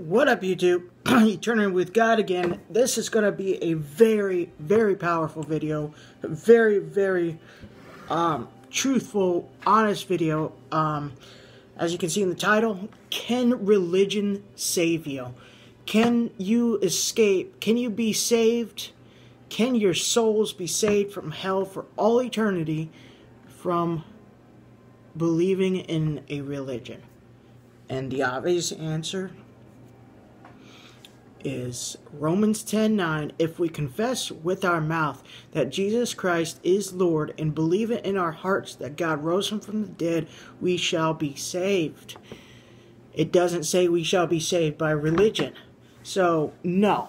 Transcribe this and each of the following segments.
What up, YouTube? Eternity with God again. This is going to be a very, very powerful video. Very, very um, truthful, honest video. Um, as you can see in the title, Can Religion Save You? Can you escape? Can you be saved? Can your souls be saved from hell for all eternity from believing in a religion? And the obvious answer is Romans 10:9 if we confess with our mouth that Jesus Christ is Lord and believe it in our hearts that God rose him from the dead we shall be saved. It doesn't say we shall be saved by religion. So, no.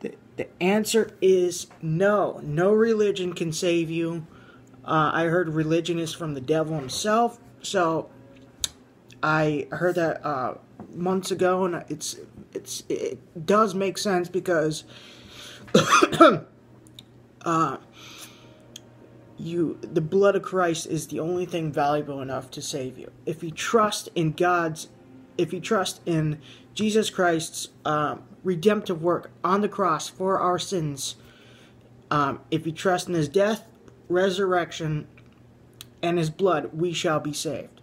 The, the answer is no. No religion can save you. Uh, I heard religion is from the devil himself. So, I heard that uh, months ago, and it's it's it does make sense because uh, you the blood of Christ is the only thing valuable enough to save you. If you trust in God's, if you trust in Jesus Christ's um, redemptive work on the cross for our sins, um, if you trust in His death, resurrection, and His blood, we shall be saved.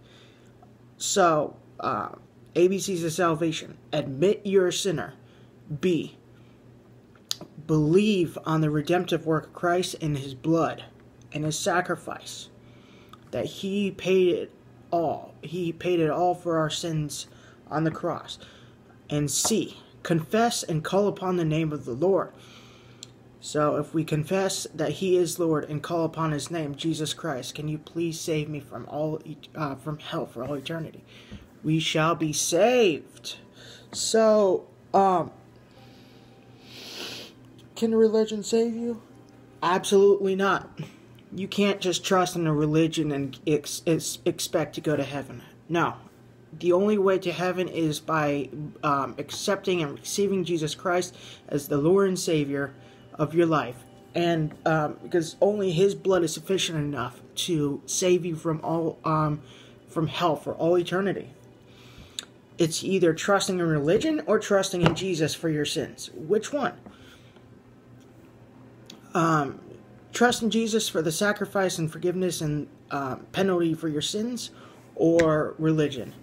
So, uh, ABCs of salvation. Admit you're a sinner. B. Believe on the redemptive work of Christ and his blood and his sacrifice. That he paid it all. He paid it all for our sins on the cross. And C. Confess and call upon the name of the Lord. So if we confess that He is Lord and call upon His name, Jesus Christ, can you please save me from all uh, from hell for all eternity? We shall be saved. So, um, can religion save you? Absolutely not. You can't just trust in a religion and ex ex expect to go to heaven. No. The only way to heaven is by um, accepting and receiving Jesus Christ as the Lord and Savior of your life. And um, because only His blood is sufficient enough to save you from all um, from hell for all eternity. It's either trusting in religion or trusting in Jesus for your sins. Which one? Um, trust in Jesus for the sacrifice and forgiveness and uh, penalty for your sins, or religion?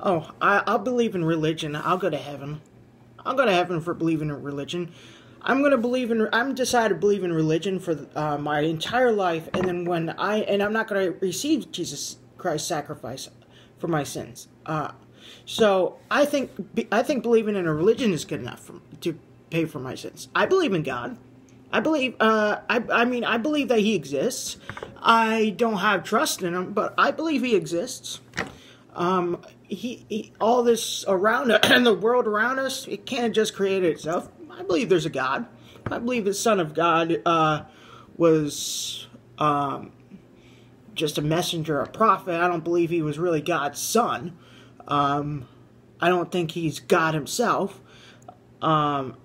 Oh, I, I'll believe in religion. I'll go to heaven. I'll go to heaven for believing in religion. I'm going to believe in, I'm decided to believe in religion for uh, my entire life, and then when I, and I'm not going to receive Jesus Christ's sacrifice for my sins. Uh, so I think, I think believing in a religion is good enough for, to pay for my sins. I believe in God. I believe, uh, I, I mean, I believe that He exists. I don't have trust in Him, but I believe He exists. Um, he, he, all this around and the world around us, it can't just create itself. I believe there's a God. I believe the Son of God uh, was um, just a messenger, a prophet. I don't believe he was really God's son. Um, I don't think he's God himself. Um,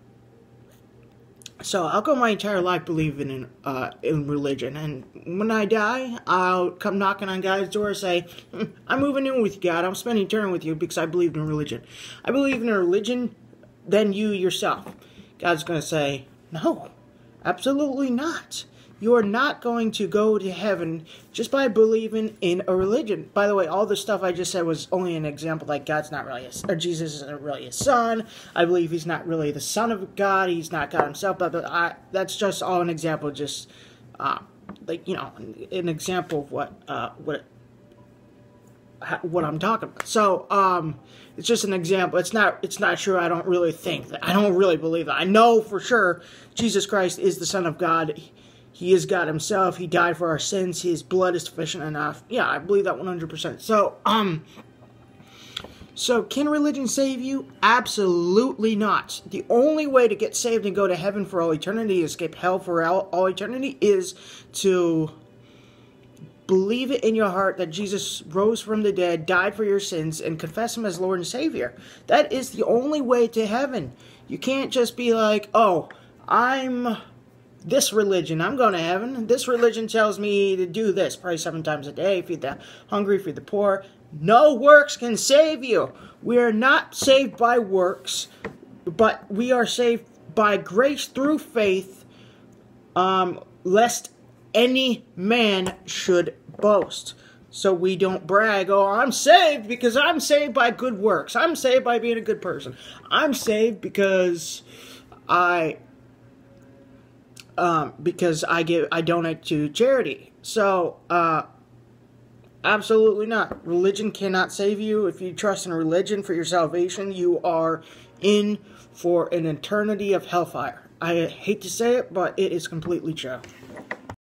so I'll go my entire life believing in uh, in religion, and when I die, I'll come knocking on God's door and say, hmm, "I'm moving in with God. I'm spending eternity with you because I believed in religion. I believe in a religion than you yourself." God's going to say, No, absolutely not. You are not going to go to heaven just by believing in a religion. By the way, all the stuff I just said was only an example. Like God's not really, a, or Jesus isn't really a son. I believe he's not really the son of God. He's not God himself. But, I, that's just all an example. Just uh, like you know, an example of what uh, what what I'm talking about. So, um, it's just an example. It's not. It's not true. I don't really think that. I don't really believe that. I know for sure Jesus Christ is the Son of God. He is God Himself. He died for our sins. His blood is sufficient enough. Yeah, I believe that 100%. So, um, so can religion save you? Absolutely not. The only way to get saved and go to heaven for all eternity, escape hell for all, all eternity, is to believe it in your heart that Jesus rose from the dead, died for your sins, and confess Him as Lord and Savior. That is the only way to heaven. You can't just be like, oh, I'm this religion, I'm going to heaven. This religion tells me to do this, pray seven times a day, feed the hungry, feed the poor. No works can save you. We are not saved by works. but we are saved by grace through faith, um, lest any man should boast. So we don't brag, oh, I'm saved because I'm saved by good works. I'm saved by being a good person. I'm saved because I um, because I give I donate to charity. So uh, absolutely not. Religion cannot save you. If you trust in religion for your salvation, you are in for an eternity of hellfire. I hate to say it, but it is completely true.